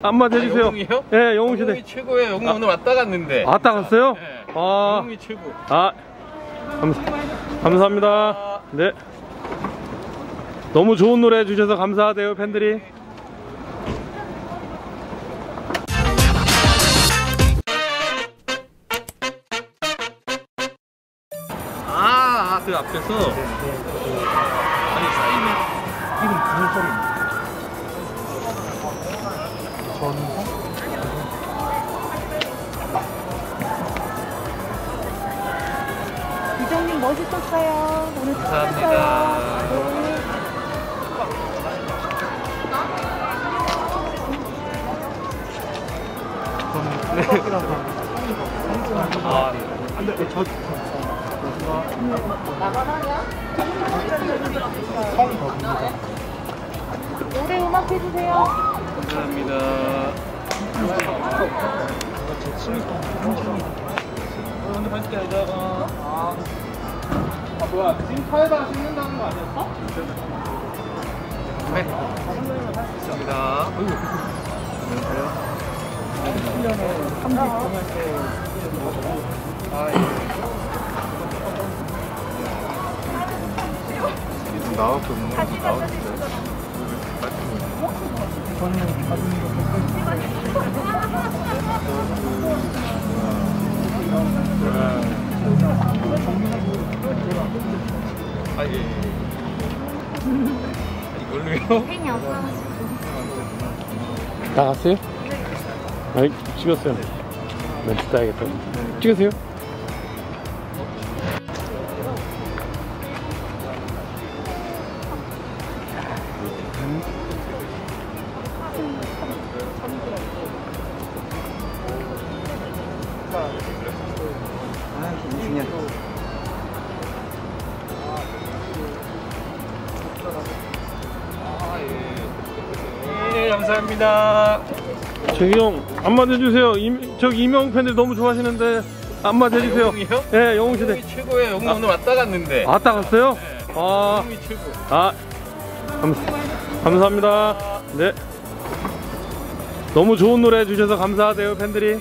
한마디 해주세요. 영웅이요? 예, 영웅 시대. 영웅이 최고예요. 영웅 오늘 왔다 갔는데. 왔다 갔어요? 네. 아, 영웅이 최고. 아, 감사, 감사합니다. 네. 너무 좋은 노래 해주셔서 감사하대요, 팬들이. 아, 그 앞에서. 아니, 사인을. 이름 무슨 소리입니다. 전성? 이정님 멋있었어요. 오늘 감사합니다. 수고했어요. 네. 수박이라서 아, 안돼 저 성덕입니다. 노래 음악 해주세요. 감사합니다. 맛있게. 아. 아, 뭐야. 지금 차에다가 씻는다는 거 아니었어? 네. 감사합니다. 안녕하세요. 1년에 30 보낼 때 아, 예. 받은 거 없어. 나갔어요? 아이, 찍었어요. 멘트 따야겠다. 찍으세요. 아, 예. 예, 감사합니다. 재기 형, 한마디 해주세요. 임, 저기 이명 팬들 너무 좋아하시는데, 한마디 해주세요. 영웅이요? 예, 영웅 시대. 영웅이 최고예요. 영웅 오늘 왔다 갔는데. 왔다 갔어요? 네. 아, 영웅이 최고. 아, 감, 감사합니다. 네. 너무 좋은 노래 해주셔서 감사하대요, 팬들이.